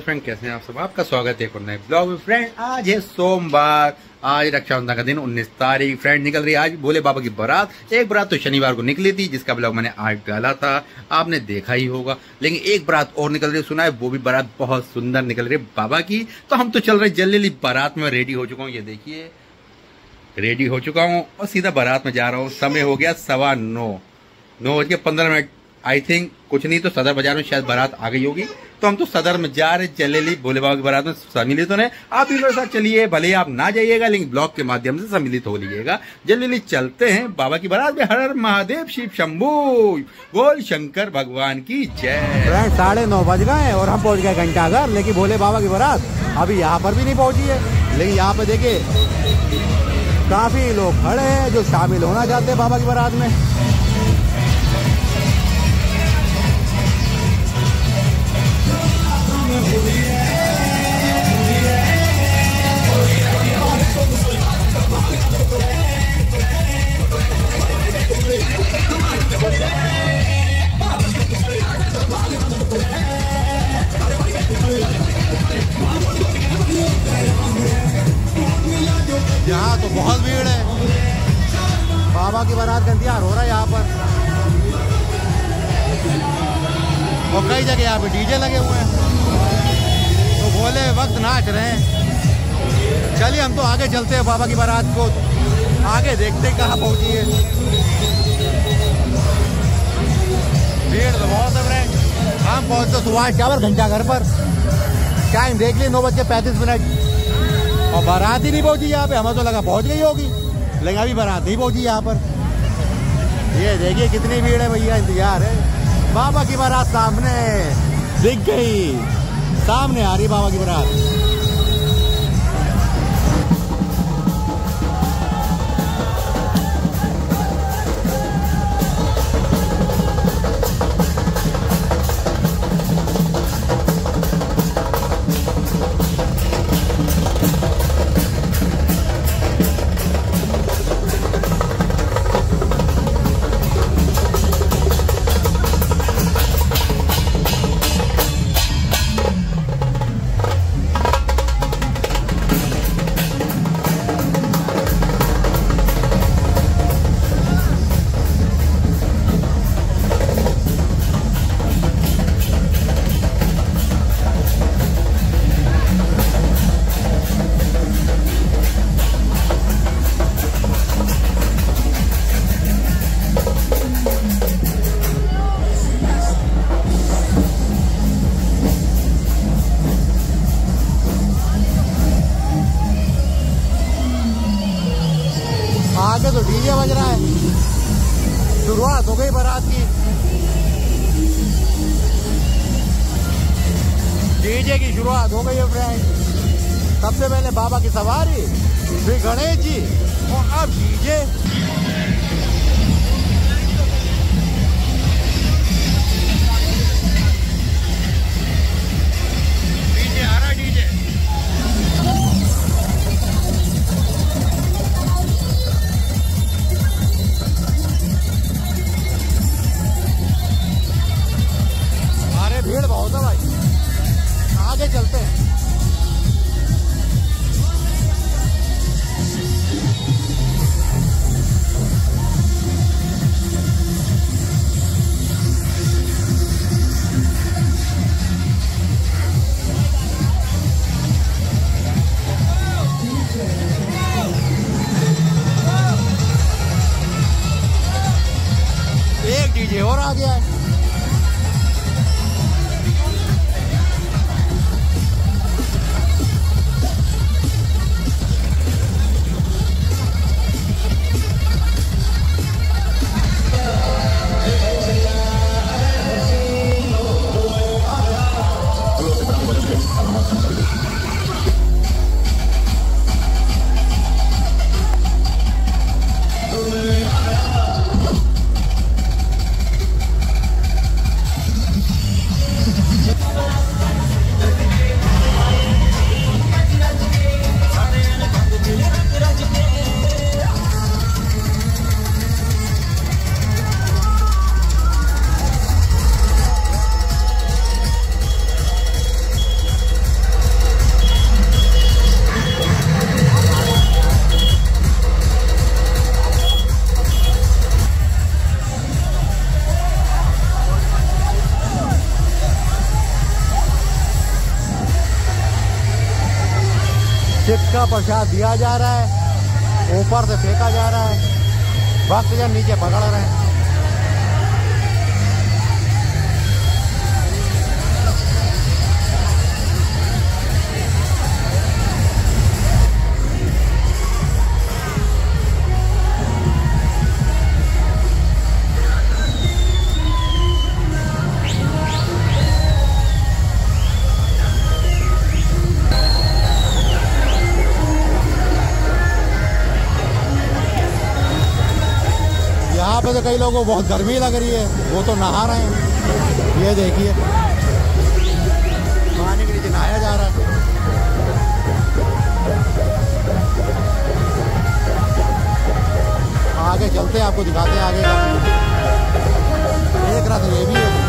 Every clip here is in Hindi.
राधे फ्रेंड कैसे हैं आप सब? आपका स्वागत है एक नए ब्लॉग में। फ्रेंड आज है सोमवार। आज रक्षाबंधन का दिन 19 तारीख। फ्रेंड निकल रही है आज बोले बाबा की बारात। एक बारात तो शनिवार को निकली थी, जिसका ब्लॉग मैंने आज डाला था। आपने देखा ही होगा। लेकिन एक बारात और निकल रही सुना है, वो भी बारात बहुत सुंदर निकल रही है बाबा की। तो हम तो चल रहे जल्दी बारात में रेडी हो चुका हूँ। ये देखिए रेडी हो चुका हूँ और सीधा बारात में जा रहा हूँ। समय हो गया सवा नौ। नौ बज के पंद्रह मिनट। आई थिंक कुछ नहीं तो सदर बाज़ार में शायद बारात आ गई होगी। तो हम तो सदर में जा रहे, चले ली भोले बाबा की बारात में सम्मिलित होने। आप भी मेरे साथ चलिए, भले आप ना जाइएगा, लेकिन ब्लॉग के माध्यम से सम्मिलित हो लीजिएगा। जल्दी चलते हैं। बाबा की बारात में हर हर महादेव, शिव शंभू बोल शंकर, भगवान की जय। साढ़े नौ बज गए और हम पहुँच गए घंटा घर, लेकिन भोले बाबा की बारात अभी यहाँ पर भी नहीं पहुँची है। लेकिन यहाँ पे देखिए, काफ़ी लोग खड़े हैं जो शामिल होना चाहते हैं बाबा की बारात में। डीजे लगे हुए हैं। तो बोले वक्त नाच रहे हैं। चलिए हम तो आगे चलते हैं बाबा की बारात को। आगे देखते कहाँ पहुँची है। भीड़ तो बहुत है फ्रेंड हम पहुँचते सुभाष टावर घंटा घर पर। टाइम देख लिए नौ बज के पैंतीस मिनट। और बारात ही नहीं पहुँची यहाँ पे। हमें तो लगा पहुँच गई होगी। लेकिन अभी बारात नहीं पहुँची यहाँ पर। ये देखिए कितनी भीड़ है भैया, इंतज़ार है। बाबा की बारात सामने। दिख गई सामने आ रही बाबा की बारात। शुरुआत हो गई बारात की। डीजे की शुरुआत हो गई है फ्रेंड। सबसे पहले बाबा की सवारी, फिर गणेश जी, और अब डीजे। डीजे और आ गया है। का प्रसाद दिया जा रहा है। ऊपर से फेंका जा रहा है। भक्त जन नीचे पकड़ रहे हैं। कई लोगों को बहुत गर्मी लग रही है। वो तो नहा रहे हैं। ये देखिए। पानी के नीचे नहाया जा रहा है। आगे चलते हैं, आपको दिखाते हैं आगे एक रात ये भी है।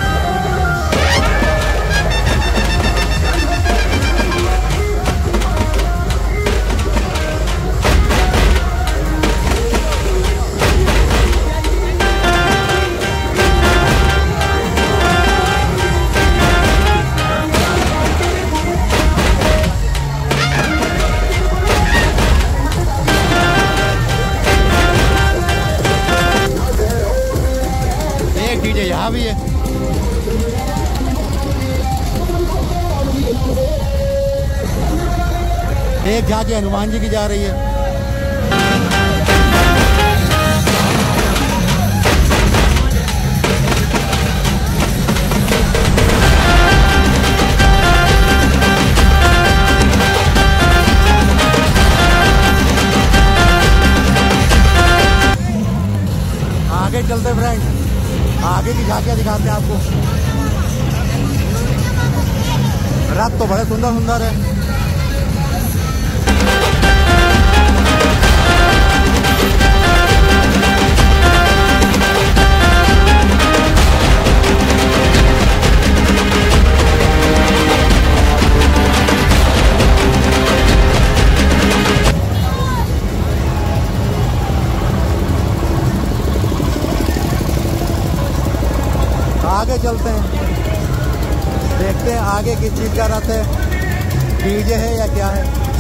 यहाँ भी है। एक झांकी हनुमान जी की जा रही है। आगे चलते फ्रेंड। आगे की झांकियाँ दिखाते हैं आपको। रथ तो बड़े सुंदर सुंदर है। आगे चलते हैं। देखते हैं आगे किस चीज़ का रथ है। डीजे है या क्या है?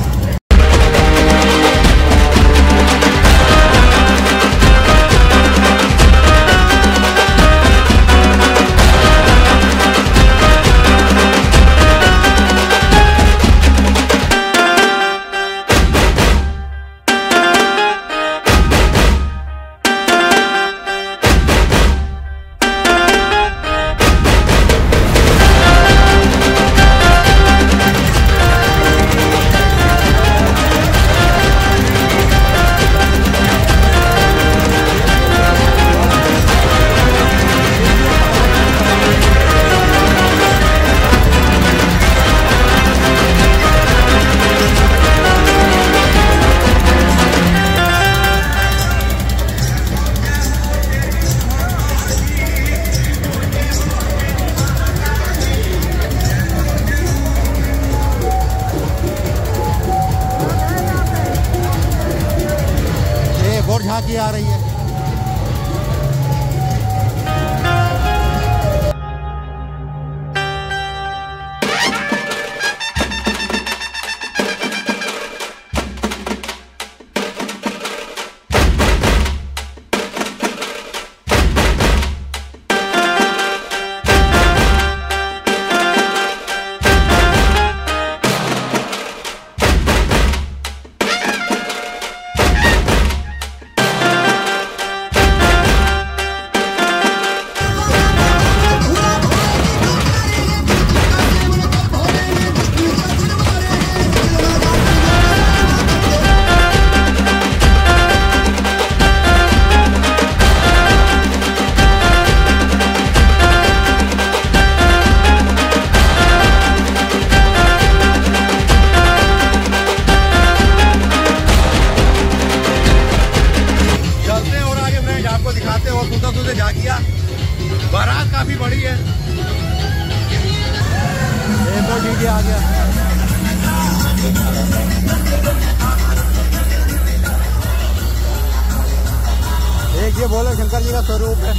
भोले शंकर जी का स्वरूप है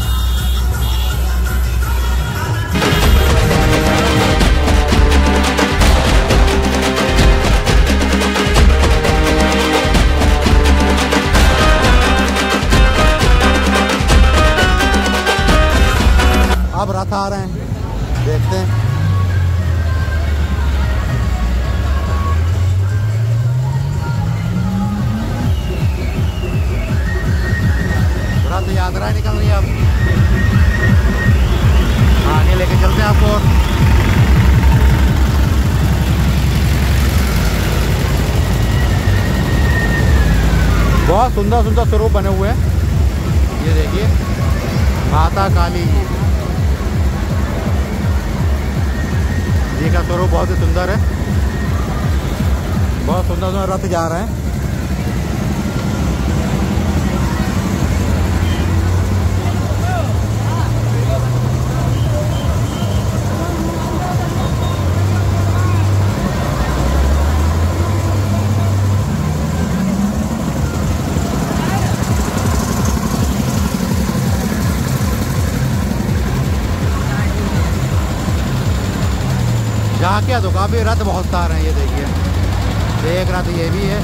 आप रथ आ रहे हैं देखते हैं सुंदर सुंदर स्वरूप बने हुए हैं। ये देखिए, माता काली। जी जी का स्वरूप बहुत ही सुंदर है। बहुत सुंदर सुंदर रथ जा रहे हैं। झांकिया तो काफ़ी रथ बहुत तार हैं, ये देखिए। एक रथ ये भी है।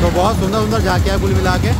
तो बहुत सुंदर सुंदर झाकिया कुल मिला के।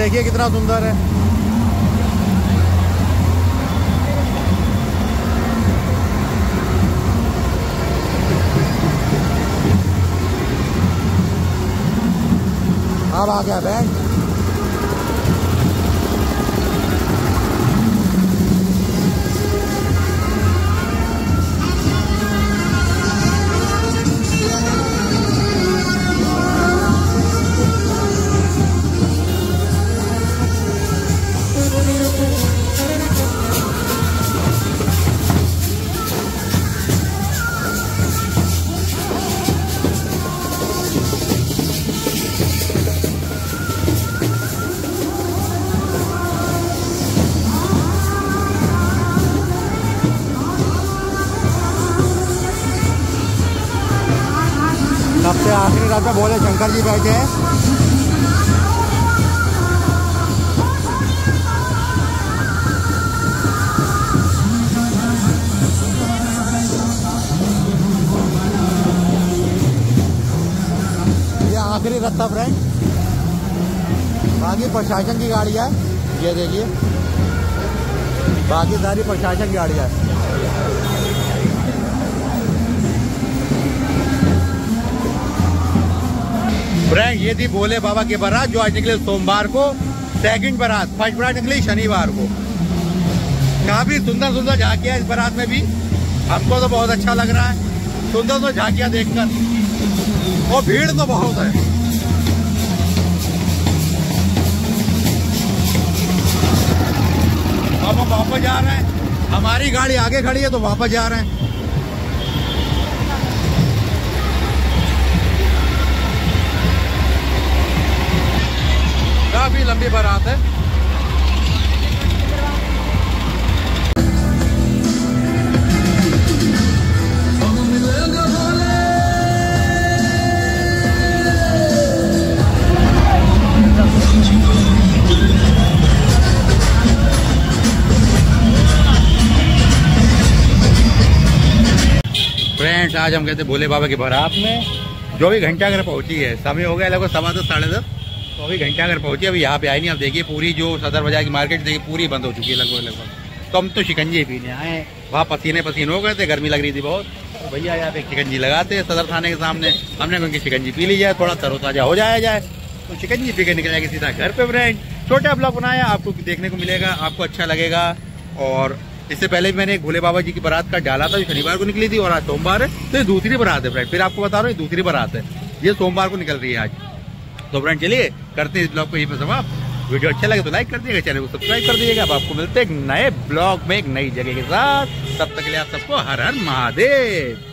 देखिए कितना सुंदर है। अब आ गया बैंक रात में बोले शंकर जी बैठे हैं। आखिरी था फ्रेंड। बाकी प्रशासन की गाड़ियाँ है। ये देखिए। बाकी सारी प्रशासन की गाड़ियाँ फ्रेंड ये थी भोले बाबा की बारात, जो आज निकले सोमवार को सेकंड बारात फ़र्स्ट बारात निकली शनिवार को। काफ़ी सुंदर सुंदर झांकियाँ इस बारात में भी। हमको तो बहुत अच्छा लग रहा है। सुंदर सुंदर झांकियाँ देखकर। और भीड़ तो बहुत है। अब हम वापस जा रहे हैं। हमारी गाड़ी आगे खड़ी है तो वापस जा रहे हैं। काफ़ी लंबी बारात है। फ्रेंड्स आज हम कहते भोले बाबा की बारात में, जो भी घंटा घर पहुँची है, समय हो गया, लगभग सवा दस, साढ़े दस। तो अभी घंटा घर पहुँची, अभी यहाँ पे आई नहीं, आप देखिए पूरी जो सदर बाज़ार की मार्केट देखिए, पूरी बंद हो चुकी है लगभग लगभग। तो हम तो शिकंजी पीने आए, वहाँ पसीने पसीने हो गए थे, गर्मी लग रही थी बहुत। तो भैया यहाँ पे शिकंजी लगाते हैं सदर थाने के सामने, हमने उनकी शिकंजी पी ली जाए थोड़ा तरोताजा हो जाया जाए। तो शिकंजी पी के निकल जाएगी सीधा घर पे फ्रेंड छोटा ब्लॉग बनाया, आपको देखने को मिलेगा, आपको अच्छा लगेगा। और इससे पहले मैंने एक भोले बाबा जी की बारात का डाला था, जो शनिवार को निकली थी, और आज सोमवार है तो ये दूसरी बारात है फिर आपको बता रहा हूँ, ये दूसरी बारात है। ये सोमवार को निकल रही है आज। तो फ्रेंड चलिए करते हैं इस ब्लॉग को यहीं पर समाप्त। वीडियो अच्छा लगे तो लाइक कर दिएगा, चैनल को सब्सक्राइब कर दीजिएगा अब आपको मिलते हैं एक नए ब्लॉग में एक नई जगह के साथ। तब तक के लिए आप सबको हर हर महादेव।